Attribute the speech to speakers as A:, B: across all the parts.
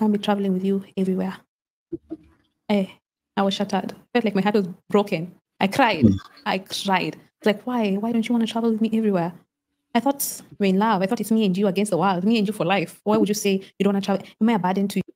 A: can't be traveling with you everywhere. Eh, I was shattered. Felt like my heart was broken. I cried.
B: Mm.
A: I cried. Like, why? Why don't you want to travel with me everywhere? I thought we're in love. I thought it's me and you against the world, me and you for life. Why would you say you don't want to travel? Am I a burden to you?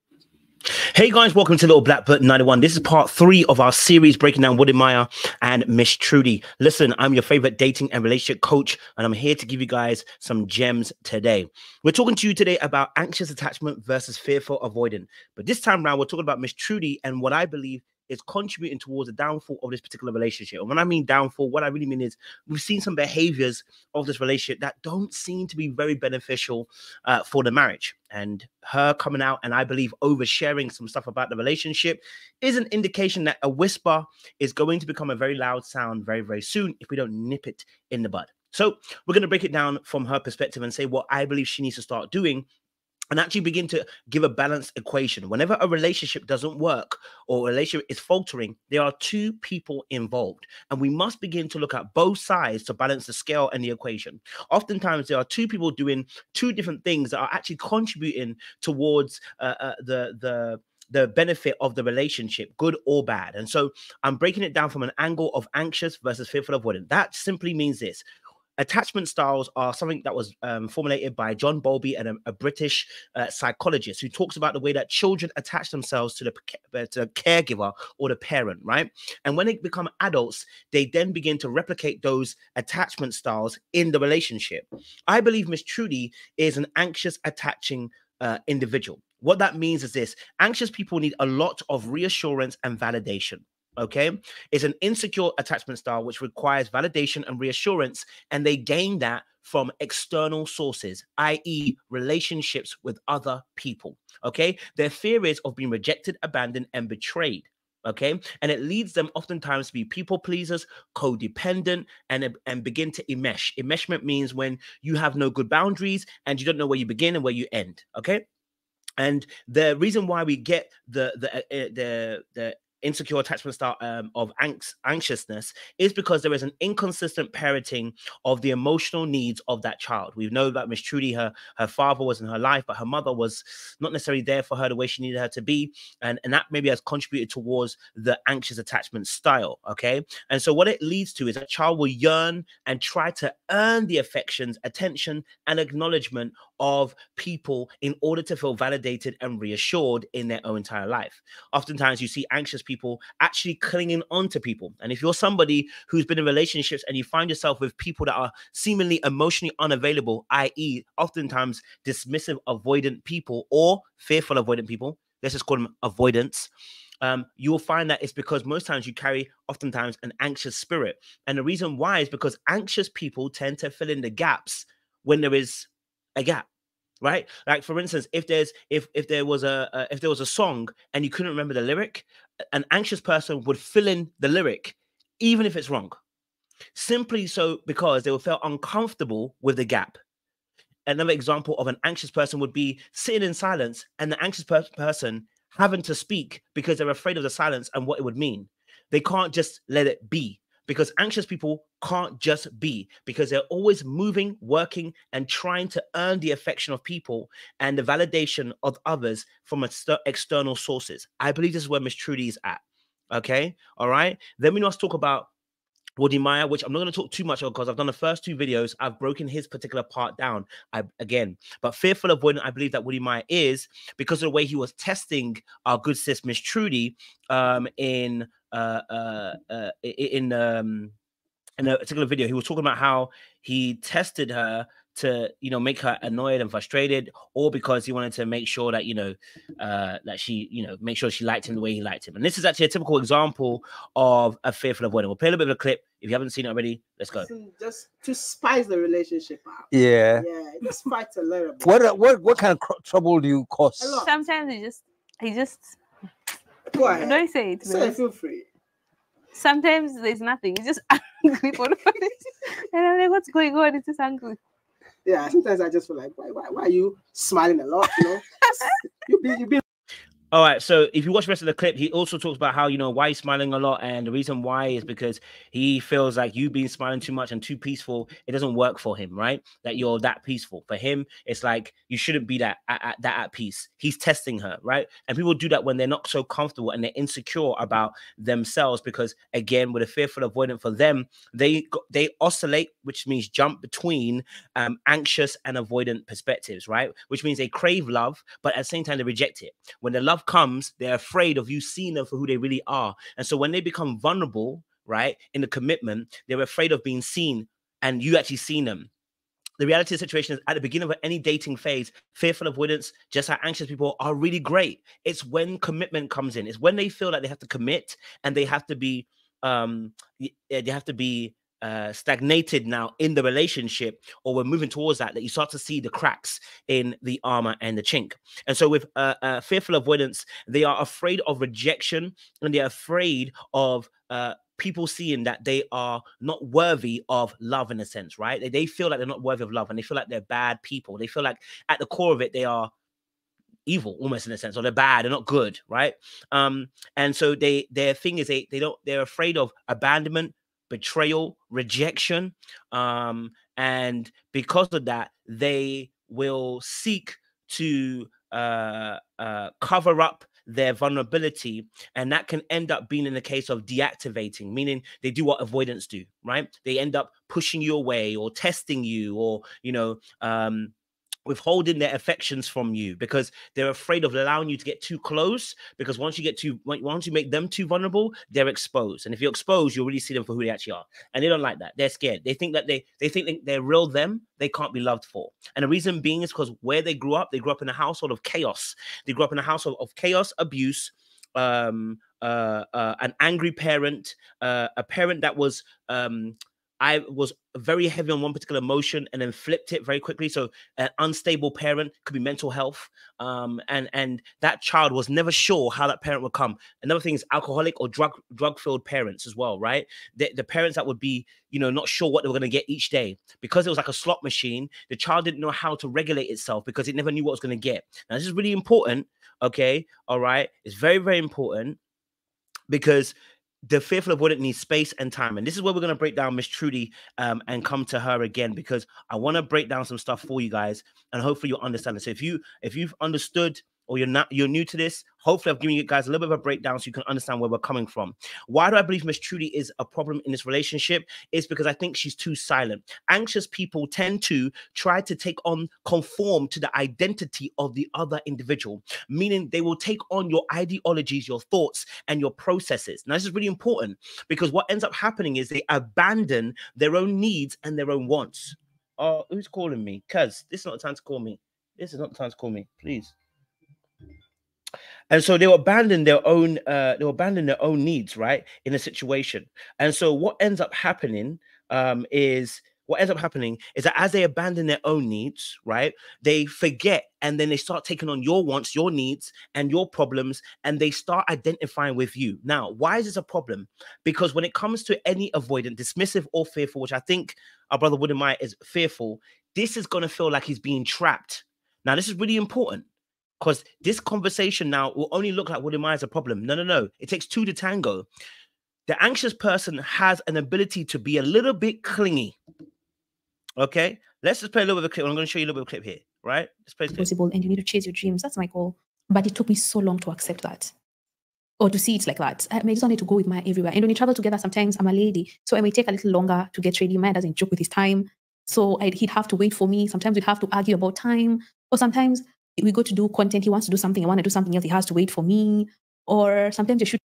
B: Hey guys, welcome to Little Black Book 91. This is part three of our series breaking down Wode Maya and Miss Trudy. Listen, I'm your favorite dating and relationship coach, and I'm here to give you guys some gems today. We're talking to you today about anxious attachment versus fearful avoidant. But this time around, we're talking about Miss Trudy and what I believe is contributing towards the downfall of this particular relationship. And when I mean downfall, what I really mean is we've seen some behaviors of this relationship that don't seem to be very beneficial uh, for the marriage. And her coming out and I believe oversharing some stuff about the relationship is an indication that a whisper is going to become a very loud sound very, very soon if we don't nip it in the bud. So we're going to break it down from her perspective and say what I believe she needs to start doing and actually begin to give a balanced equation. Whenever a relationship doesn't work or a relationship is faltering, there are two people involved. And we must begin to look at both sides to balance the scale and the equation. Oftentimes, there are two people doing two different things that are actually contributing towards uh, uh, the, the, the benefit of the relationship, good or bad. And so I'm breaking it down from an angle of anxious versus fearful avoidant. That simply means this attachment styles are something that was um, formulated by John Bowlby and a, a British uh, psychologist who talks about the way that children attach themselves to the, uh, to the caregiver or the parent, right? And when they become adults, they then begin to replicate those attachment styles in the relationship. I believe Miss Trudy is an anxious attaching uh, individual. What that means is this anxious people need a lot of reassurance and validation okay? It's an insecure attachment style which requires validation and reassurance and they gain that from external sources i.e relationships with other people okay? Their fear is of being rejected abandoned and betrayed okay? And it leads them oftentimes to be people pleasers codependent and and begin to enmesh. Enmeshment means when you have no good boundaries and you don't know where you begin and where you end okay? And the reason why we get the the uh, the the insecure attachment style um, of anx- anxiousness is because there is an inconsistent parenting of the emotional needs of that child. We know that Miss Trudy, her her father was in her life, but her mother was not necessarily there for her the way she needed her to be, and and that maybe has contributed towards the anxious attachment style. Okay, and so what it leads to is a child will yearn and try to earn the affections, attention, and acknowledgement of people in order to feel validated and reassured in their own entire life. Oftentimes, you see anxious people actually clinging on to people. And if you're somebody who's been in relationships and you find yourself with people that are seemingly emotionally unavailable, i.e., oftentimes dismissive, avoidant people or fearful, avoidant people, let's just call them avoidance. Um, you will find that it's because most times you carry oftentimes an anxious spirit. And the reason why is because anxious people tend to fill in the gaps when there is a gap right? Like for instance if there's if if there was a if there was a song and you couldn't remember the lyric an anxious person would fill in the lyric even if it's wrong. Simply so because they will feel uncomfortable with the gap. Another example of an anxious person would be sitting in silence and the anxious per- person having to speak because they're afraid of the silence and what it would mean. They can't just let it be because anxious people can't just be because they're always moving, working, and trying to earn the affection of people and the validation of others from ex- external sources. I believe this is where Miss Trudy is at. Okay. All right. Then we must talk about Wode Maya, which I'm not going to talk too much about because I've done the first two videos. I've broken his particular part down I, again. But fearful avoidant, I believe that Wode Maya is because of the way he was testing our good sis Miss Trudy um, in uh, uh, uh, in um, in a particular video. He was talking about how he tested her to you know make her annoyed and frustrated or because he wanted to make sure that you know uh that she you know make sure she liked him the way he liked him and this is actually a typical example of a fearful avoidant we'll play a little bit of a clip if you haven't seen it already let's go
C: just to spice the relationship out
D: Yeah.
C: yeah just fight a little bit
D: What what what kind of cr- trouble do you cause?
E: Sometimes he just he just
C: go ahead
E: don't say it.
C: say
E: because
C: feel free
E: Sometimes there's nothing. He's just angry for no reason. And I'm like, what's going on? It's just angry.
C: Yeah sometimes i just feel like why why, why are you smiling a lot you know? You be you be
B: All right. So if you watch the rest of the clip, he also talks about how you know why he's smiling a lot, and the reason why is because he feels like you being smiling too much and too peaceful, it doesn't work for him, right? That you're that peaceful. For him, it's like you shouldn't be that at, at- that at peace. He's testing her, right? And people do that when they're not so comfortable and they're insecure about themselves because again, with a fearful avoidant for them, they they oscillate, which means jump between um, anxious and avoidant perspectives, right? Which means they crave love, but at the same time they reject it. When the love comes, they're afraid of you seeing them for who they really are. And so when they become vulnerable, right, in the commitment, they're afraid of being seen and you actually seeing them. The reality of the situation is at the beginning of any dating phase, fearful avoidance, just how anxious people are really great. It's when commitment comes in. It's when they feel like they have to commit and they have to be um they have to be uh, stagnated now in the relationship, or we're moving towards that, that you start to see the cracks in the armor and the chink. And so, with uh, uh, fearful avoidance, they are afraid of rejection and they're afraid of uh, people seeing that they are not worthy of love in a sense, right? They, they feel like they're not worthy of love and they feel like they're bad people. They feel like at the core of it, they are evil almost in a sense or they're bad they're not good right um and so they their thing is they they don't they're afraid of abandonment betrayal rejection um and because of that they will seek to uh uh cover up their vulnerability and that can end up being in the case of deactivating meaning they do what avoidance do right? They end up pushing you away or testing you or you know um withholding their affections from you because they're afraid of allowing you to get too close because once you get too once you make them too vulnerable they're exposed. And if you're exposed you'll really see them for who they actually are. And they don't like that. They're scared. They think that they they think they're real them they can't be loved for. And the reason being is because where they grew up they grew up in a household of chaos. They grew up in a household of chaos abuse um uh, uh an angry parent uh, a parent that was um I was very heavy on one particular emotion and then flipped it very quickly. So an unstable parent could be mental health. Um, and and that child was never sure how that parent would come. Another thing is alcoholic or drug drug filled parents as well, right? The, the parents that would be, you know, not sure what they were going to get each day because it was like a slot machine. The child didn't know how to regulate itself because it never knew what it was going to get. Now this is really important. Okay, all right, it's very very important because the fearful avoidant needs space and time. And this is where we're going to break down Miss Trudy um, and come to her again because I want to break down some stuff for you guys and hopefully you'll understand it. So if you if you've understood or you're not you're new to this, hopefully I've given you guys a little bit of a breakdown so you can understand where we're coming from. Why do I believe Miss Trudy is a problem in this relationship? Is because I think she's too silent. Anxious people tend to try to take on conform to the identity of the other individual, meaning they will take on your ideologies, your thoughts, and your processes. Now, this is really important because what ends up happening is they abandon their own needs and their own wants. Oh, who's calling me? Cuz this is not the time to call me. This is not the time to call me, please. And so they'll abandon their own, uh, they'll abandon their own needs, right, in a situation. And so what ends up happening um, is what ends up happening is that as they abandon their own needs, right, they forget and then they start taking on your wants, your needs, and your problems, and they start identifying with you. Now, why is this a problem? Because when it comes to any avoidant, dismissive, or fearful, which I think our brother Wode Maya is fearful, this is going to feel like he's being trapped. Now, this is really important because this conversation now will only look like Wode Maya is a problem. No, no, no. It takes two to tango. The anxious person has an ability to be a little bit clingy. Okay, let's just play a little bit of clip. I'm going to show you a little bit of clip here, right? Let's play.
A: possible and you need to chase your dreams. That's my goal. But it took me so long to accept that or to see it like that. I, I just wanted to go with my everywhere. And when we travel together, sometimes I'm a lady. So it may take a little longer to get ready. Man doesn't joke with his time. So I'd, he'd have to wait for me. Sometimes we'd have to argue about time. Or sometimes we go to do content. He wants to do something. I want to do something else. He has to wait for me. Or sometimes you shoot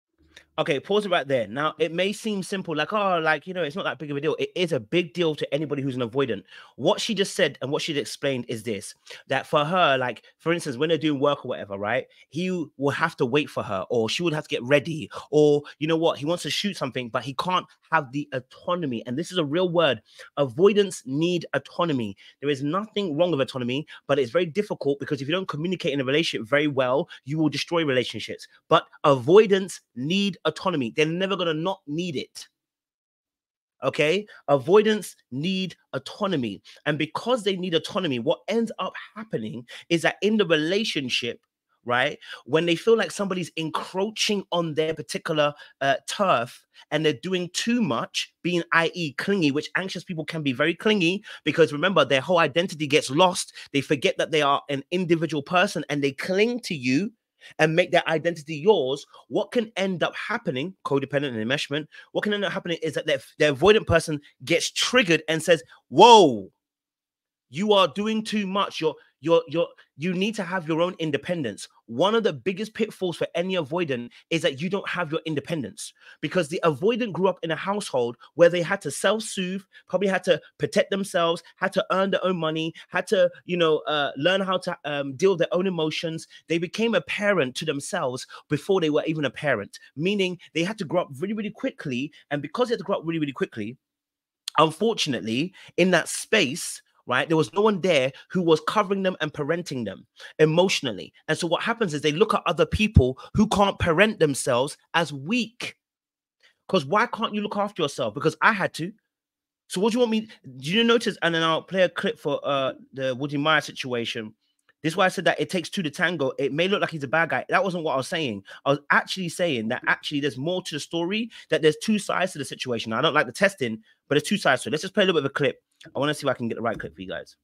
B: Okay, pause it right there. Now, it may seem simple, like, oh, like, you know, it's not that big of a deal. It is a big deal to anybody who's an avoidant. What she just said and what she explained is this that for her, like, for instance, when they're doing work or whatever, right, he will have to wait for her, or she would have to get ready, or you know what, he wants to shoot something, but he can't have the autonomy. And this is a real word avoidance need autonomy. There is nothing wrong with autonomy, but it's very difficult because if you don't communicate in a relationship very well, you will destroy relationships. But avoidance need autonomy. They're never going to not need it. Okay, avoidance need autonomy, and because they need autonomy, what ends up happening is that in the relationship, right? When they feel like somebody's encroaching on their particular uh, turf and they're doing too much, being i.e. clingy, which anxious people can be very clingy because remember, their whole identity gets lost. They forget that they are an individual person and they cling to you and make their identity yours, what can end up happening, codependent and enmeshment, what can end up happening is that the, the avoidant person gets triggered and says, Whoa, you are doing too much. You're you're you're you need to have your own independence. One of the biggest pitfalls for any avoidant is that you don't have your independence because the avoidant grew up in a household where they had to self-soothe, probably had to protect themselves, had to earn their own money, had to, you know, uh, learn how to um, deal with their own emotions. They became a parent to themselves before they were even a parent, meaning they had to grow up really, really quickly. And because they had to grow up really, really quickly, unfortunately, in that space, right? There was no one there who was covering them and parenting them emotionally. And so what happens is they look at other people who can't parent themselves as weak. Because why can't you look after yourself? Because I had to. So what do you want me? Do you notice? And then I'll play a clip for uh the Wode Maya situation. This is why I said that it takes two to tango. It may look like he's a bad guy. That wasn't what I was saying. I was actually saying that actually there's more to the story, that there's two sides to the situation. I don't like the testing, but there's two sides to it. Let's just play a little bit of a clip. I want to see if I can get the right clip for you guys.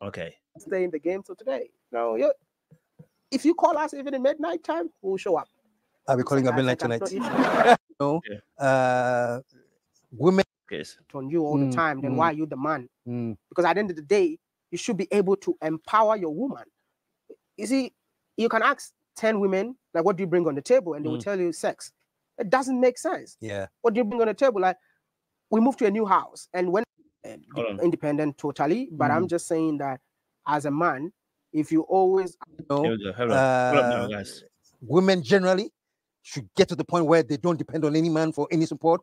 B: Okay.
C: Stay in the game till today. No, you if you call us even in midnight time, we'll show up.
D: I'll be calling
C: I
D: up midnight
C: think
D: tonight.
C: not issuing
D: no,
B: Yeah.
D: uh, women.
B: Yes.
C: on you all
D: Mm,
C: the time, then
D: mm.
C: why are you the man?
D: Mm,
C: Because at the end of the day, you should be able to empower your woman. You see, you can ask 10 women, like, what do you bring on the table? And they will
D: Mm.
C: tell you sex. It doesn't make sense.
D: yeah.
C: What do you bring on the table? Like, we moved to a new house and when
B: Hold on.
C: Independent totally, but I'm
D: Mm.
C: just saying that as a man, if you always
D: No,
B: Here we go. Hold on. Now,
D: uh,
B: guys.
D: women generally should get to the point where they don't depend on any man for any support.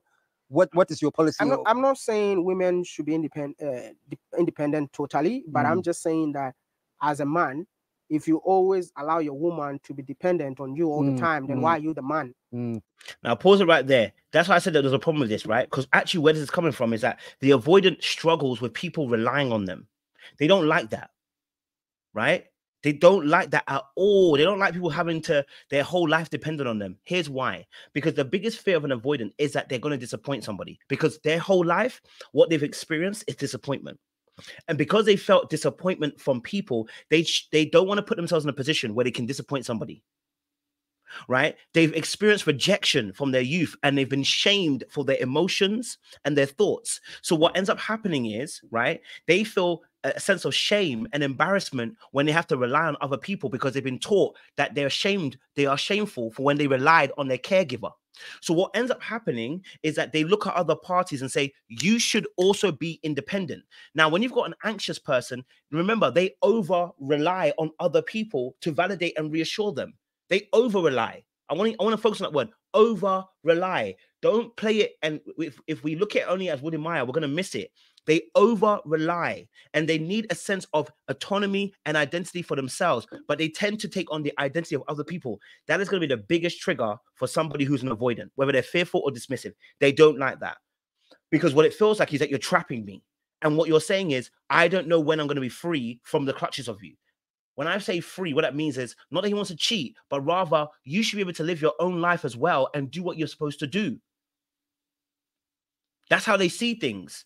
D: What What is your policy?
C: I'm not, I'm not saying women should be independent uh, de- independent totally, but I'm just saying that as a man, if you always allow your woman to be dependent on you all
D: Mm,
C: the time, then
D: mm.
C: why are you the man?
D: Mm,
B: Now pause it right there. That's why I said that there's a problem with this, right? Because actually, where this is coming from is that the avoidant struggles with people relying on them. They don't like that, right? They don't like that at all. They don't like people having to their whole life dependent on them. Here's why: because the biggest fear of an avoidant is that they're going to disappoint somebody. Because their whole life, what they've experienced is disappointment. And because they felt disappointment from people, they they don't want to put themselves in a position where they can disappoint somebody right? They've experienced rejection from their youth and they've been shamed for their emotions and their thoughts. So, what ends up happening is, right, they feel a sense of shame and embarrassment when they have to rely on other people because they've been taught that they're ashamed, they are shameful for when they relied on their caregiver. So, what ends up happening is that they look at other parties and say, You should also be independent. Now, when you've got an anxious person, remember they over rely on other people to validate and reassure them. They over rely. I want to I want to focus on that word. Over rely. Don't play it. And if, if we look at only as Wode Maya, we're going to miss it. They over rely and they need a sense of autonomy and identity for themselves, but they tend to take on the identity of other people. That is going to be the biggest trigger for somebody who's an avoidant, whether they're fearful or dismissive. They don't like that because what it feels like is that you're trapping me. And what you're saying is, I don't know when I'm going to be free from the clutches of you. When I say free, what that means is not that he wants to cheat, but rather you should be able to live your own life as well and do what you're supposed to do. That's how they see things,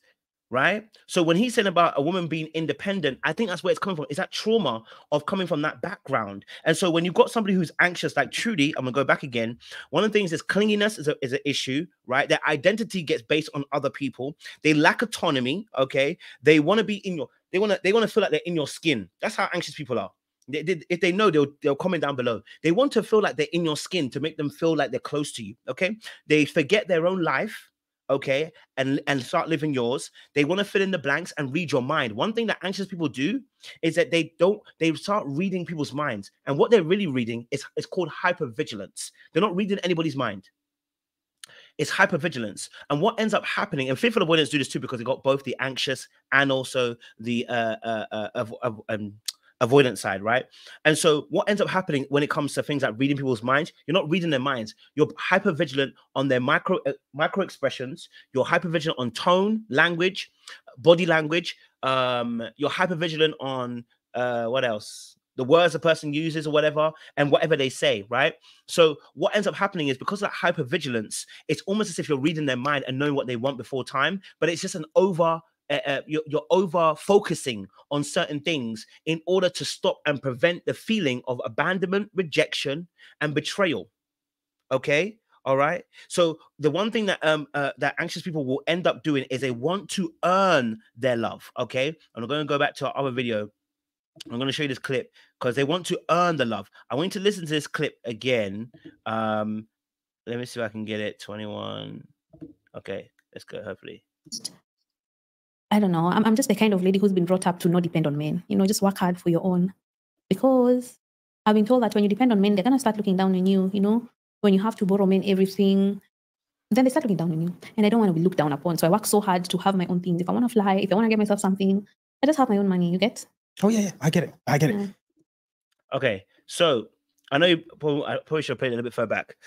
B: right? So when he's saying about a woman being independent, I think that's where it's coming from. Is that trauma of coming from that background? And so when you've got somebody who's anxious, like Trudy, I'm gonna go back again. One of the things is clinginess is, a, is an issue, right? Their identity gets based on other people. They lack autonomy. Okay, they want to be in your. They want to. They want to feel like they're in your skin. That's how anxious people are. They, they- if they know, they'll they'll comment down below. They want to feel like they're in your skin to make them feel like they're close to you. Okay, they forget their own life. Okay, and and start living yours. They want to fill in the blanks and read your mind. One thing that anxious people do is that they don't. They start reading people's minds, and what they're really reading is is called hypervigilance. They're not reading anybody's mind. It's hypervigilance. And what ends up happening, and fearful avoidance do this too because they got both the anxious and also the uh, uh, uh, um, avoidance side, right? And so what ends up happening when it comes to things like reading people's minds, you're not reading their minds. You're hyper vigilant on their micro uh, micro expressions. You're hyper vigilant on tone, language, body language. Um, you're hyper vigilant on uh, what else? the words the person uses or whatever, and whatever they say, right? So what ends up happening is because of that hypervigilance, it's almost as if you're reading their mind and knowing what they want before time, but it's just an over. Uh, uh, you're, you're over focusing on certain things in order to stop and prevent the feeling of abandonment, rejection, and betrayal. Okay, all right. So the one thing that um uh, that anxious people will end up doing is they want to earn their love. Okay, and I'm going to go back to our other video. I'm going to show you this clip because they want to earn the love. I want you to listen to this clip again. Um, let me see if I can get it. 21. Okay, let's go. Hopefully.
A: I don't know. I'm, I'm just the kind of lady who's been brought up to not depend on men. You know, just work hard for your own. Because I've been told that when you depend on men, they're gonna start looking down on you. You know, when you have to borrow men everything, then they start looking down on you. And I don't want to be looked down upon. So I work so hard to have my own things. If I want to fly, if I want to get myself something, I just have my own money. You get?
F: Oh yeah, yeah. I get it. I get it.
B: Okay, so I know you probably, I uh, probably should play it a little bit further back.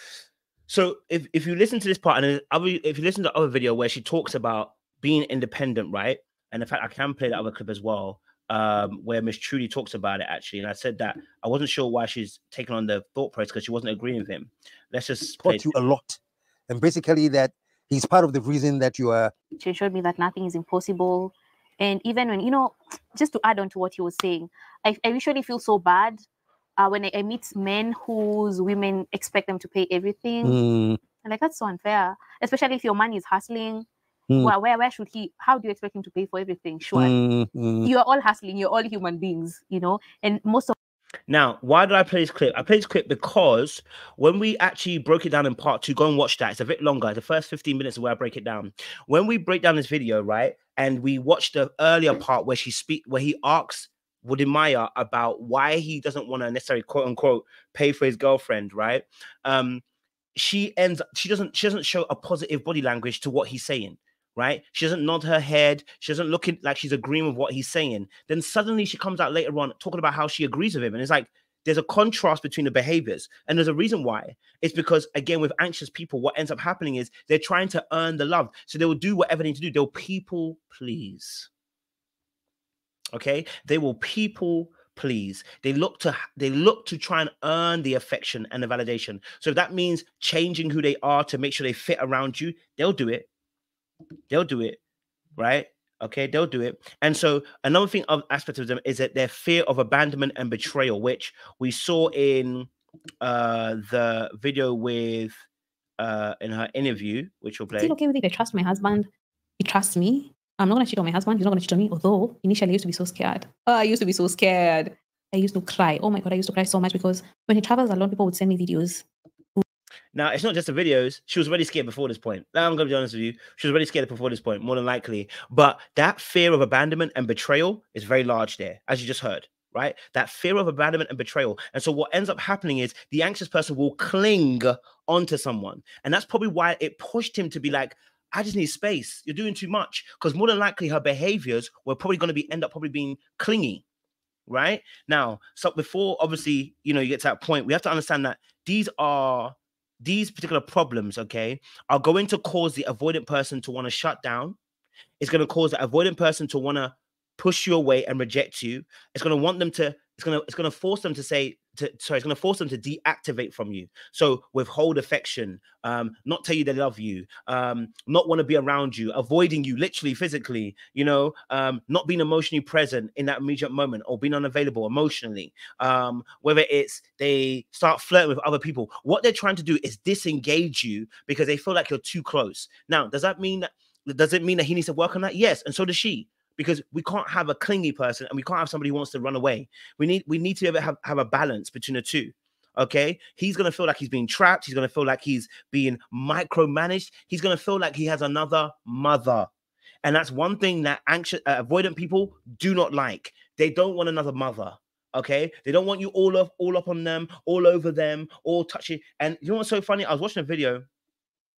B: So if, if you listen to this part, and if you listen to the other video where she talks about being independent, right? And in fact, I can play that other clip as well, um, where Miss Trudy talks about it actually. And I said that I wasn't sure why she's taking on the thought process because she wasn't agreeing with him. Let's just play
D: taught you a lot, and basically that he's part of the reason that you are.
E: she showed me that nothing is impossible. And even when, you know, just to add on to what he was saying, I, I usually feel so bad uh, when I, I meet men whose women expect them to pay everything.
D: Mm,
E: And like, that's so unfair, especially if your man is hustling.
D: Mm.
E: Where, where, where should he, how do you expect him to pay for everything? Sure.
D: mm, mm.
E: You are all hustling, you're all human beings, you know, and most of
B: Now, why did I play this clip? I played this clip because when we actually broke it down in part two, go and watch that. It's a bit longer. The first 15 minutes is where I break it down. When we break down this video, right, and we watch the earlier part where she speak, where he asks Wode Maya about why he doesn't want to necessarily quote unquote pay for his girlfriend, right? Um, she ends, she doesn't, she doesn't show a positive body language to what he's saying. Right, she doesn't nod her head. She doesn't look in, like she's agreeing with what he's saying. Then suddenly she comes out later on talking about how she agrees with him, and it's like there's a contrast between the behaviors and there's a reason why. It's because again with anxious people what ends up happening is they're trying to earn the love so they will do whatever they need to do. They'll people please okay? They will people please. They look to they look to try and earn the affection and the validation. So if that means changing who they are to make sure they fit around you they'll do it they'll do it right okay they'll do it and so another thing of aspect of them is that their fear of abandonment and betrayal which we saw in uh the video with uh in her interview which we'll
A: Is
B: play
A: it okay with it? I trust my husband. He trusts me. I'm not gonna cheat on my husband. He's not gonna cheat on me. Although initially I used to be so scared. Oh, I used to be so scared. I used to cry. Oh my god, I used to cry so much because when he travels alone, people would send me videos.
B: Now it's not just the videos. She was already scared before this point. Now I'm gonna be honest with you. She was already scared before this point, more than likely. But that fear of abandonment and betrayal is very large there, as you just heard, right? That fear of abandonment and betrayal. And so what ends up happening is the anxious person will cling onto someone. And that's probably why it pushed him to be like, I just need space. You're doing too much. Because more than likely her behaviors were probably going to be end up probably being clingy. Right now, so before obviously, you know, you get to that point, we have to understand that these are these particular problems, okay, are going to cause the avoidant person to want to shut down. It's going to cause the avoidant person to want to push you away and reject you. It's going to want them to. It's going to. It's going to force them to say. To, sorry, it's going to force them to deactivate from you. So withhold affection, um, not tell you they love you, um, not want to be around you, avoiding you literally, physically. You know, um, not being emotionally present in that immediate moment or being unavailable emotionally. Um, whether it's they start flirting with other people, what they're trying to do is disengage you because they feel like you're too close. Now, does that mean that? Does it mean that he needs to work on that? Yes, and so does she because we can't have a clingy person and we can't have somebody who wants to run away. We need we need to have, have, a balance between the two. Okay, he's gonna feel like he's being trapped. He's gonna feel like he's being micromanaged. He's gonna feel like he has another mother, and that's one thing that anxious, uh, avoidant people do not like. They don't want another mother. Okay, they don't want you all up, all up on them, all over them, all touching. And you know what's so funny? I was watching a video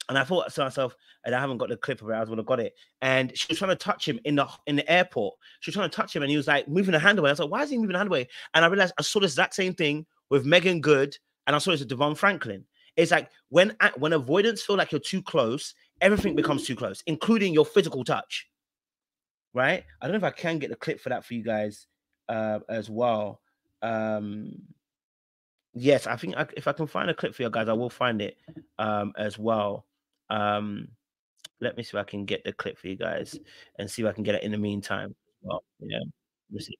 B: and I thought to myself, and I haven't got the clip of it, I would have got it. And she was trying to touch him in the in the airport. She was trying to touch him, and he was like moving the hand away. I was like, why is he moving the hand away? And I realized I saw the exact same thing with Meagan Good, and I saw it with DeVon Franklin. It's like when when avoidance feel like you're too close, everything becomes too close, including your physical touch. Right? I don't know if I can get the clip for that for you guys uh, as well. Um, yes, I think I, if I can find a clip for you guys, I will find it um, as well. Um, let me see if I can get the clip for you guys and see if I can get it in the meantime. Well, yeah, we'll see.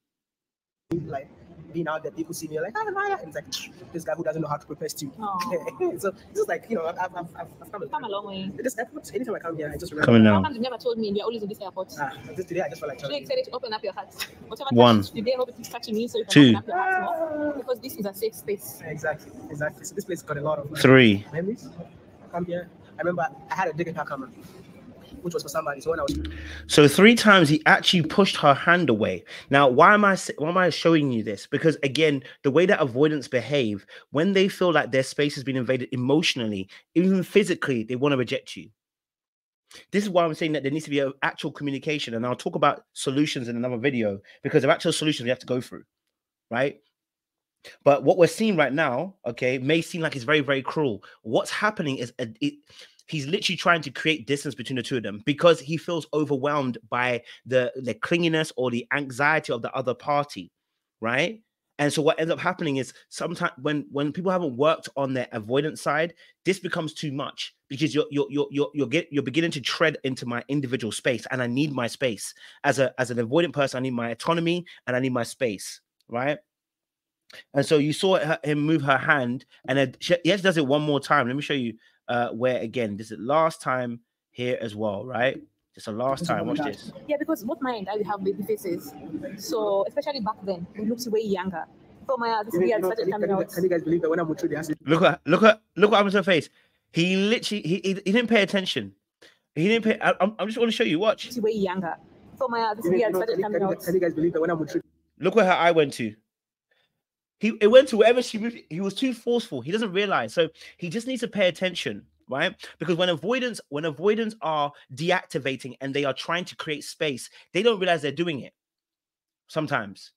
C: like being out there, people see me like, ah, Maya. And it's like this guy who doesn't know how to prepare stew.
E: Aw.
C: so this is like, you know, I've, I've, I've, I've come,
E: Come a long way.
C: This airport, anytime I come here, I just remember.
B: Coming
E: How
B: now.
E: come you never told me and you're always in this airport?
C: Ah, just today, I just felt like
E: Should I
C: you.
E: excited to open up your heart? Whatever
B: One.
E: today, hope it keeps touching you so you can
B: Two.
E: open up your heart more. Because this is a safe space.
C: Exactly, exactly. So this place got a lot of like,
B: Three.
C: memories. I come here. I remember I had a digging car camera, which was for somebody. So when I was
B: So three times he actually pushed her hand away. Now, why am I why am I showing you this? Because again, the way that avoidance behave when they feel like their space has been invaded emotionally, even physically, they want to reject you. This is why I'm saying that there needs to be an actual communication, and I'll talk about solutions in another video because there are actual solutions we have to go through, right? But what we're seeing right now, okay, may seem like it's very, very cruel. What's happening is a, it, he's literally trying to create distance between the two of them because he feels overwhelmed by the the clinginess or the anxiety of the other party, right? And so what ends up happening is sometimes when when people haven't worked on their avoidance side, this becomes too much because you're you're you're you're, you're, get, you're beginning to tread into my individual space, and I need my space as a as an avoidant person. I need my autonomy and I need my space, right? And so you saw her, him move her hand, and then she, yes, does it one more time. Let me show you uh, where again. This is last time here as well, right? Just the last time. Watch this.
E: Yeah, because both my and I have baby faces. So especially back then, we looked way younger. So my this
C: Can you,
E: beard
C: know,
E: started
C: can, you,
E: coming
C: can,
E: out.
C: can you guys believe that when I'm with Trudy, I said,
B: Look at look at look what happens to her face. He literally he, he, he didn't pay attention. He didn't pay. I, I'm, I'm just going to show you. Watch.
E: way younger. So my this
C: can, you,
E: beard
C: know,
E: started
C: can, you,
E: coming
C: can,
E: out.
C: can you guys believe that when I'm with Trudy,
B: Look where her eye went to. He it went to wherever she moved. He was too forceful. He doesn't realize. So he just needs to pay attention, right? Because when avoidance, when avoidance are deactivating and they are trying to create space, they don't realize they're doing it. Sometimes.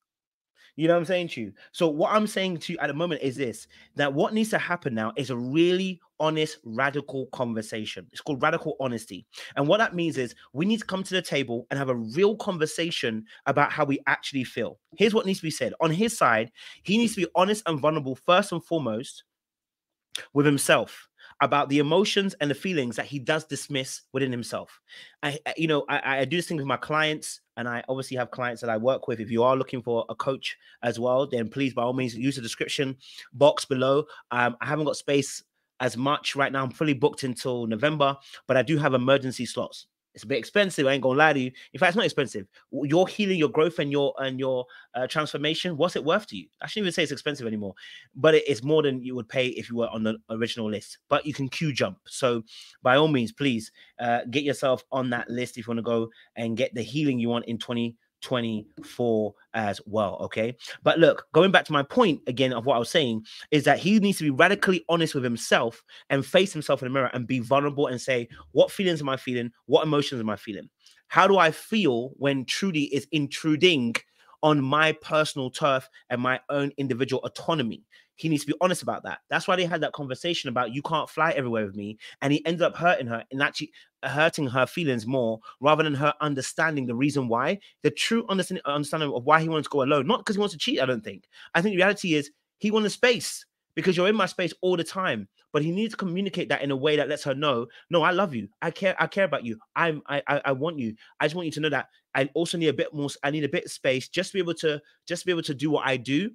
B: You know what I'm saying to you? So what I'm saying to you at the moment is this: that what needs to happen now is a really honest, radical conversation. It's called radical honesty. And what that means is we need to come to the table and have a real conversation about how we actually feel. Here's what needs to be said. On his side, he needs to be honest and vulnerable first and foremost with himself about the emotions and the feelings that he does dismiss within himself. I, you know, I, I do this thing with my clients, and I obviously have clients that I work with. If you are looking for a coach as well, then please, by all means, use the description box below. Um, I haven't got space as much right now. I'm fully booked until November, but I do have emergency slots. It's a bit expensive. I ain't gonna lie to you. In fact, it's not expensive. Your healing, your growth, and your and your uh, transformation. What's it worth to you? I shouldn't even say it's expensive anymore, but it- it's more than you would pay if you were on the original list. But you can queue jump. So by all means, please uh, get yourself on that list if you want to go and get the healing you want in 2024 as well. Okay. But look, going back to my point again of what I was saying is that he needs to be radically honest with himself and face himself in the mirror and be vulnerable and say, what feelings am I feeling? What emotions am I feeling? How do I feel when Trudy is intruding on my personal turf and my own individual autonomy? He needs to be honest about that. That's why they had that conversation about you can't fly everywhere with me. And he ended up hurting her and actually uh, hurting her feelings more rather than her understanding the reason why. The true understanding, understanding of why he wants to go alone, not because he wants to cheat, I don't think. I think the reality is he wanted space because you're in my space all the time. But he needs to communicate that in a way that lets her know, no, I love you. I care. I care about you. I'm. I. I, I want you. I just want you to know that I also need a bit more. I need a bit of space just to be able to just to be able to do what I do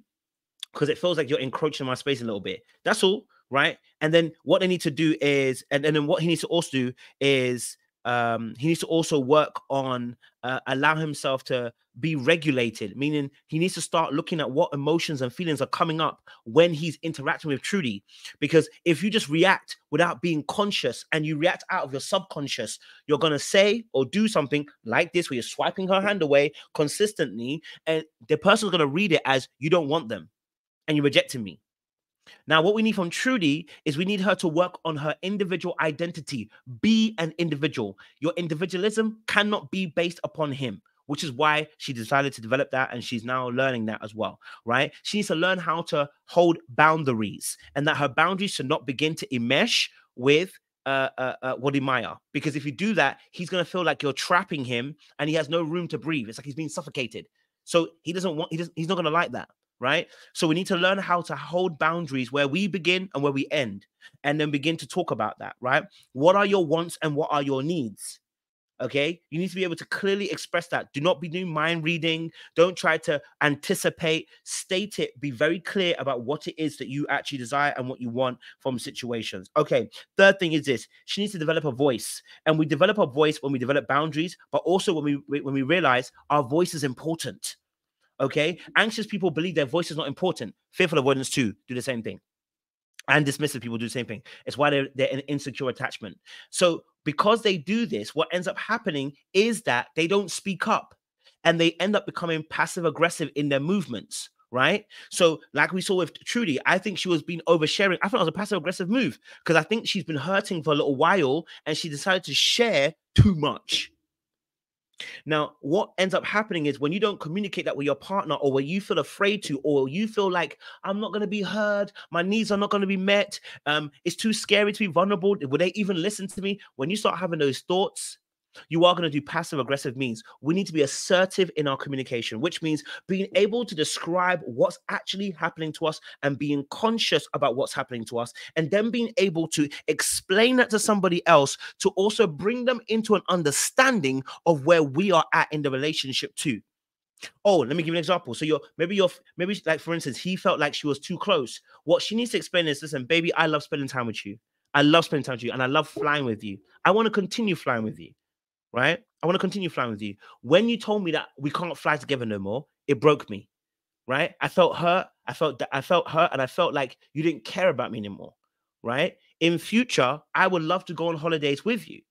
B: because it feels like you're encroaching my space a little bit. That's all, right? And then what they need to do is, and, and then what he needs to also do is, um, he needs to also work on uh, allow himself to be regulated, meaning he needs to start looking at what emotions and feelings are coming up when he's interacting with Trudy. Because if you just react without being conscious and you react out of your subconscious, you're gonna say or do something like this, where you're swiping her hand away consistently, and the person's gonna read it as you don't want them and you're rejecting me. Now, what we need from Trudy is we need her to work on her individual identity. Be an individual. Your individualism cannot be based upon him, which is why she decided to develop that and she's now learning that as well, right? She needs to learn how to hold boundaries and that her boundaries should not begin to enmesh with uh, uh, uh, Wode Maya. Because if you do that, he's going to feel like you're trapping him and he has no room to breathe. It's like he's being suffocated. So he doesn't want, he doesn't, he's not going to like that. Right? So we need to learn how to hold boundaries where we begin and where we end, and then begin to talk about that, right? What are your wants and what are your needs? Okay, you need to be able to clearly express that. Do not be doing mind reading. Don't try to anticipate. State it. Be very clear about what it is that you actually desire and what you want from situations. Okay, third thing is this she needs to develop a voice. And we develop a voice when we develop boundaries, but also when we when we realize our voice is important. Okay, anxious people believe their voice is not important. Fearful avoidance too do the same thing and dismissive people do the same thing. It's why they're, they're an insecure attachment. So because they do this, what ends up happening is that they don't speak up and they end up becoming passive aggressive in their movements. Right. So, like we saw with Trudy, I think she was being oversharing. I thought it was a passive aggressive move because I think she's been hurting for a little while and she decided to share too much. Now, what ends up happening is when you don't communicate that with your partner, or when you feel afraid to, or you feel like I'm not going to be heard, my needs are not going to be met, um, it's too scary to be vulnerable. Would they even listen to me? When you start having those thoughts, you are going to do passive aggressive means we need to be assertive in our communication which means being able to describe what's actually happening to us and being conscious about what's happening to us and then being able to explain that to somebody else to also bring them into an understanding of where we are at in the relationship too Oh, let me give you an example. So you're maybe you're maybe like for instance, he felt like she was too close. What she needs to explain is listen, baby, I love spending time with you. I love spending time with you and I love flying with you. I want to continue flying with you right? I want to continue flying with you. When you told me that we can't fly together no more, it broke me, right? I felt hurt. I felt that I felt hurt, and I felt like you didn't care about me anymore, right? In future, I would love to go on holidays with you.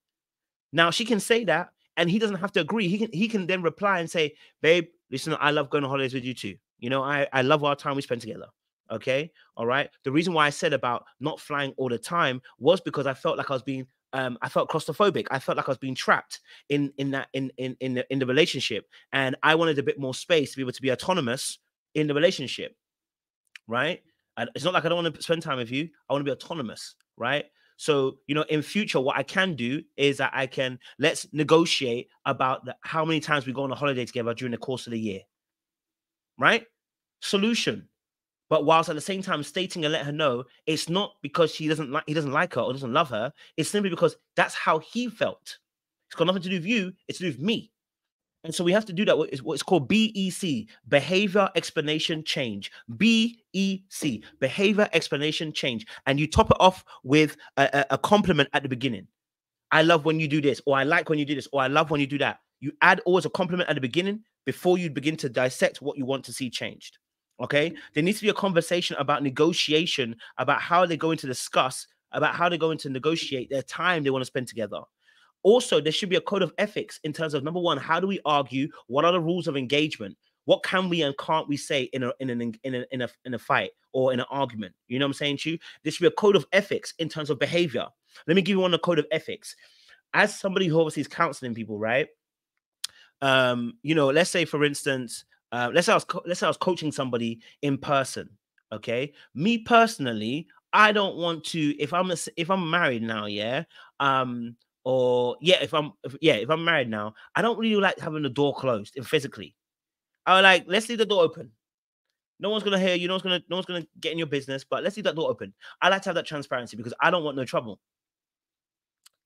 B: Now she can say that, and he doesn't have to agree. He can he can then reply and say, "Babe, listen, I love going on holidays with you too. You know, I I love our time we spend together." Okay, all right. The reason why I said about not flying all the time was because I felt like I was being um, I felt claustrophobic. I felt like I was being trapped in in that in in in the, in the relationship, and I wanted a bit more space to be able to be autonomous in the relationship. Right? And it's not like I don't want to spend time with you. I want to be autonomous. Right? So you know, in future, what I can do is that I can let's negotiate about the, how many times we go on a holiday together during the course of the year. Right? Solution but whilst at the same time stating and let her know it's not because she doesn't like he doesn't like her or doesn't love her it's simply because that's how he felt. It's got nothing to do with you it's to do with me. And so we have to do that what is what's called bec behavior explanation change. Bec behavior explanation change. And you top it off with a, a compliment at the beginning. I love when you do this or i like when you do this or i love when you do that. You add always a compliment at the beginning before you begin to dissect what you want to see changed Okay. There needs to be a conversation about negotiation, about how they're going to discuss, about how they're going to negotiate their time they want to spend together. Also, there should be a code of ethics in terms of number one, how do we argue? What are the rules of engagement? What can we and can't we say in a in an in a in a, in a fight or in an argument? You know what I'm saying to you? There should be a code of ethics in terms of behavior. Let me give you one a code of ethics. As somebody who obviously is counseling people, right? Um, you know, let's say for instance, uh, let's say I was co- let's say I was coaching somebody in person. Okay, me personally, I don't want to if I'm a, if I'm married now, yeah, um, or yeah, if I'm if, yeah, if I'm married now, I don't really like having the door closed and physically. I like let's leave the door open. No one's gonna hear you. No one's gonna no one's gonna get in your business. But let's leave that door open. I like to have that transparency because I don't want no trouble.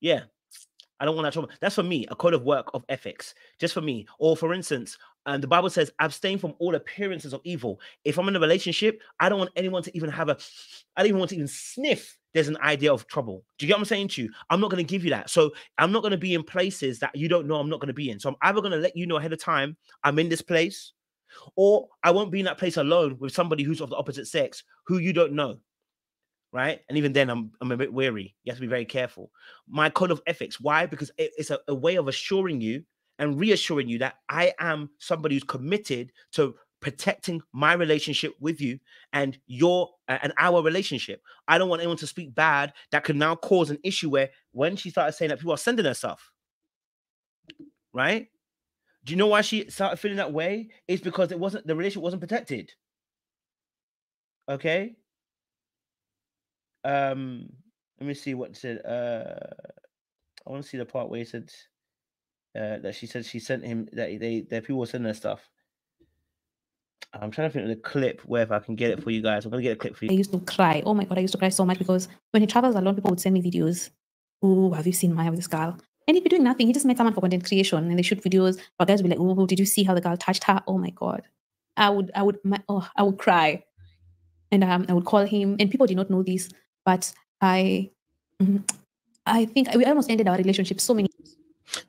B: Yeah, I don't want that trouble. That's for me, a code of work of ethics, just for me. Or for instance, and um, the Bible says, abstain from all appearances of evil. If I'm in a relationship, I don't want anyone to even have a, I don't even want to even sniff. There's an idea of trouble. Do you get what I'm saying to you? I'm not going to give you that. So I'm not going to be in places that you don't know I'm not going to be in. So I'm either going to let you know ahead of time I'm in this place, or I won't be in that place alone with somebody who's of the opposite sex who you don't know right? And even then, I'm I'm a bit wary. You have to be very careful. My code of ethics. Why? Because it, it's a, a way of assuring you and reassuring you that I am somebody who's committed to protecting my relationship with you and your uh, and our relationship. I don't want anyone to speak bad that could now cause an issue where when she started saying that people are sending her stuff, right? Do you know why she started feeling that way? It's because it wasn't the relationship wasn't protected. Okay um, let me see what said. Uh, I want to see the part where he said uh, that she said she sent him that they that people were sending her stuff. I'm trying to think of the clip where if I can get it for you guys. I'm gonna get a clip for you.
A: I used to cry. Oh my god, I used to cry so much because when he travels a alone, people would send me videos. Oh, have you seen my this girl? And he'd be doing nothing. He just met someone for content creation and they shoot videos. But guys would be like, Oh, did you see how the girl touched her? Oh my god. I would I would my, oh I would cry. And um, I would call him, and people did not know this, but I mhm, I think we almost ended our relationship so many Times.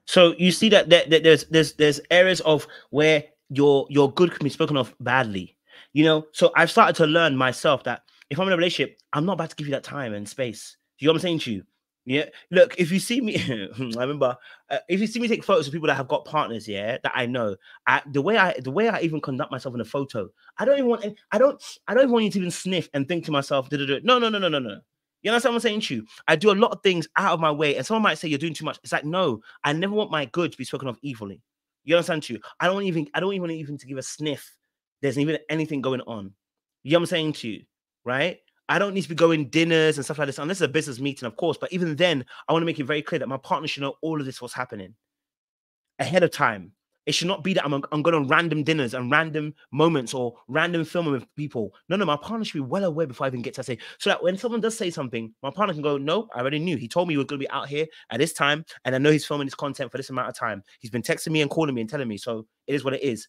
B: So you see that, that, that there's there's there's areas of where your your good can be spoken of badly. You know, so I've started to learn myself that if I'm in a relationship, I'm not about to give you that time and space. Do you know what I'm saying to you? Yeah. Look, if you see me, I remember uh, if you see me take photos of people that have got partners, yeah, that I know, I, the way I the way I even conduct myself in a photo, I don't even want I don't I don't even want you to even sniff and think to myself, no, no, no, no, no, no. You understand what I'm saying to you? I do a lot of things out of my way, and someone might say you're doing too much. It's like, no, I never want my good to be spoken of evilly. You understand to you? I don't even I don't even want even to give a sniff. There's even anything going on. You know what I'm saying to you, right? I don't need to be going dinners and stuff like this unless it's a business meeting, of course. But even then, I want to make it very clear that my partner should know all of this what's happening ahead of time. It should not be that I'm, I'm going on random dinners and random moments or random filming with people. No, no, my partner should be well aware before I even get to say. So that when someone does say something, my partner can go, No, I already knew. He told me he was going to be out here at this time. And I know he's filming this content for this amount of time. He's been texting me and calling me and telling me. So it is what it is.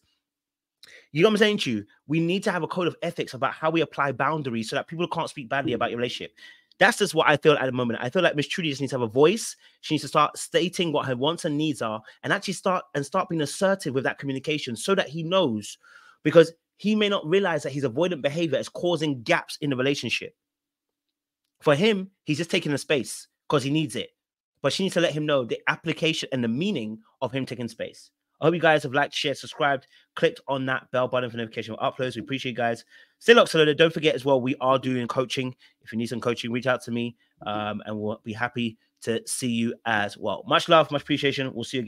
B: You know what I'm saying to you? We need to have a code of ethics about how we apply boundaries so that people can't speak badly mm. about your relationship. That's just what I feel at the moment. I feel like Miss Trudy just needs to have a voice. She needs to start stating what her wants and needs are, and actually start and start being assertive with that communication, so that he knows, because he may not realize that his avoidant behavior is causing gaps in the relationship. For him, he's just taking the space because he needs it, but she needs to let him know the application and the meaning of him taking space. I hope you guys have liked, shared, subscribed, clicked on that bell button for notification of uploads. We appreciate you guys. Stay locked, so don't forget as well, we are doing coaching. If you need some coaching, reach out to me um, and we'll be happy to see you as well. Much love, much appreciation. We'll see you again.